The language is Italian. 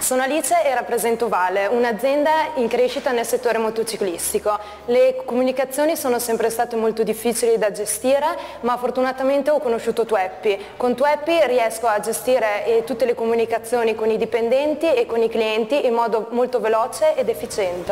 Sono Alice e rappresento Vale, un'azienda in crescita nel settore motociclistico. Le comunicazioni sono sempre state molto difficili da gestire, ma fortunatamente ho conosciuto Tueppi. Con Tueppi riesco a gestire eh, tutte le comunicazioni con i dipendenti e con i clienti in modo molto veloce ed efficiente.